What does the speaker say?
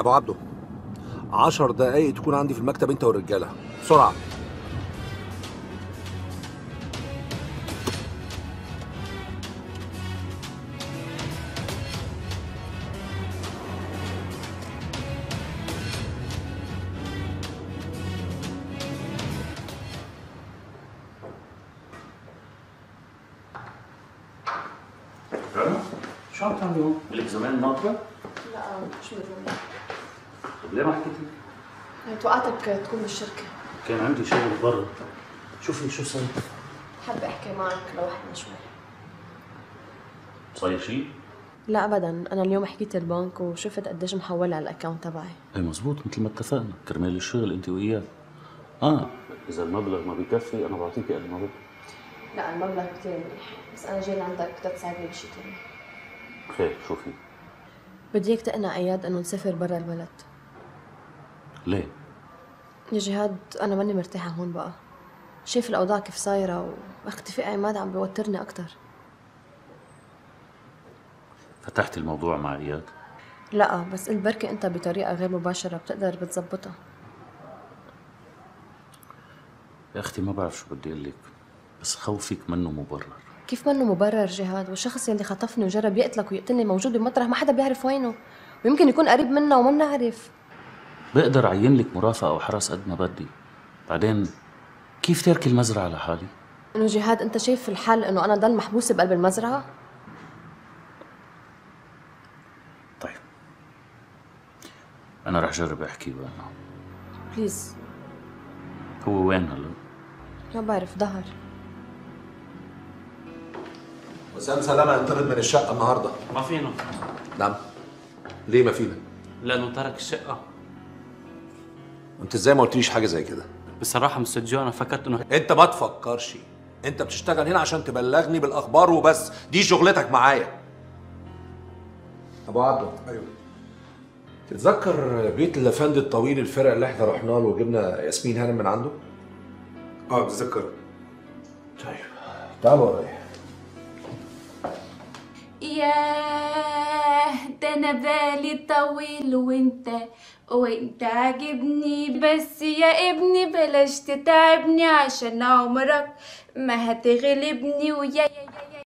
أبو عبده عشر دقايق تكون عندي في المكتب أنت والرجالة بسرعة شو عم تعملي هون؟ لك زمان ناطرة؟ لا مش طب ليه ما حكيت لي؟ توقعتك تكون بالشركة. كان عندي شغل برا. شوفي شو صار حابة أحكي معك لوحدنا شوي. صاير شيء؟ لا أبدا. أنا اليوم حكيت البنك وشفت قديش محولة على الأكاونت تبعي. إيه مزبوط مثل ما اتفقنا. كرمال الشغل أنت وياه آه إذا المبلغ ما بيكفي أنا بعطيكي قد ما بدك لا المبلغ كتير منيح. بس أنا جاي لعندك تساعدني بشي تاني. خير شوفي. بدي إياك تقنع إياد إنه نسافر برا البلد. ليه؟ يا جهاد أنا ماني مرتاحة هون بقى. شايف الأوضاع كيف صايرة واختفاء عماد عم بيوترني أكتر. فتحت الموضوع مع إياد؟ لا بس قلت بركي أنت بطريقة غير مباشرة بتقدر بتزبطها يا أختي ما بعرف شو بدي أقول لك بس خوفك منه مبرر. كيف منه مبرر جهاد؟ والشخص يلي خطفني وجرب يقتلك ويقتلني موجود بمطرح ما حدا بيعرف وينه. ويمكن يكون قريب منا وما بنعرف. بقدر أعين لك مرافقة أو حرس قد ما بدي. بعدين كيف تركي المزرعة لحالي؟ إنه جهاد أنت شايف الحل إنه أنا ضل محبوسة بقلب المزرعة؟ طيب. أنا رح جرب أحكي معه. please هو وين هلا؟ ما بعرف ظهر. وسام سلامه انطرد من الشقة النهارده. ما فينا. نعم. ليه ما فينا؟ لأنه ترك الشقة. أنت إزاي ما قلتليش حاجة زي كده؟ بصراحة مستر جو أنا فكرت انه أنت ما تفكرش. أنت بتشتغل هنا عشان تبلغني بالأخبار وبس. دي شغلتك معايا. أبو عبده. أيوه. تتذكر بيت الافندي الطويل الفرع اللي إحنا رحنا له وجبنا ياسمين هانم من عنده؟ آه بتذكر طيب. تعالوا ورايا. ياه ده أنا بالي طويل وانت وانت عاجبني بس يا ابني بلاش تتعبني عشان عمرك ما هتغلبني ويا يا يا